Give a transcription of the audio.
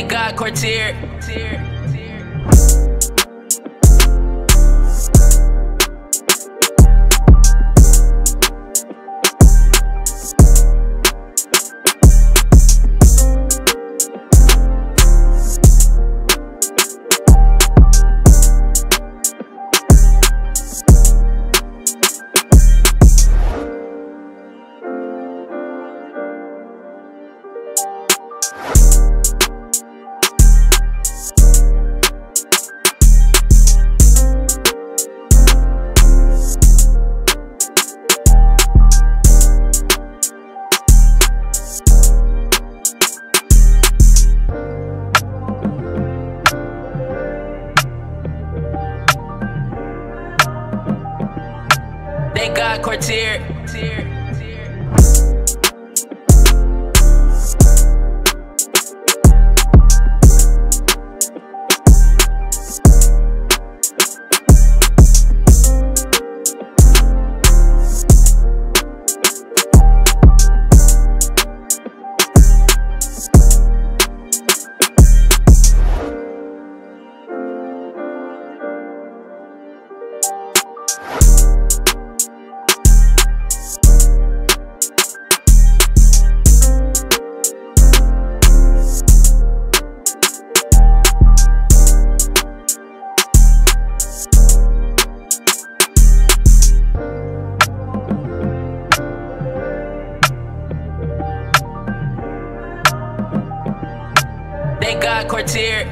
We got courtier. Thank God, Courtier. Thank God, Courtier.